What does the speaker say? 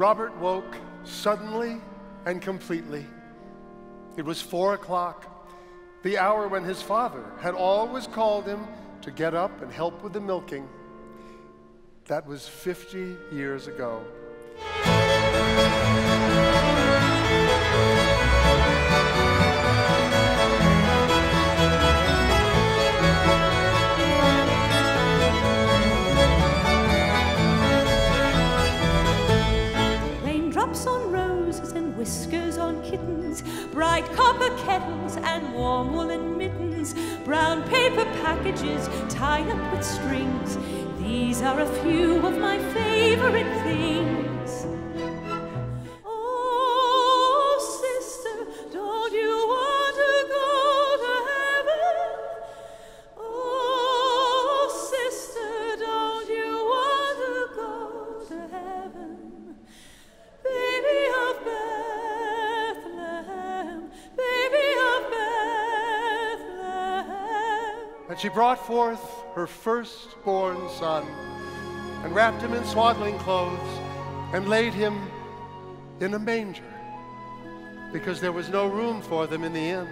Robert woke suddenly and completely. It was four o'clock, the hour when his father had always called him to get up and help with the milking. That was 50 years ago. Roses and whiskers on kittens, bright copper kettles and warm woolen mittens, brown paper packages tied up with strings. These are a few of my favorite things. And she brought forth her firstborn son and wrapped him in swaddling clothes and laid him in a manger because there was no room for them in the inn.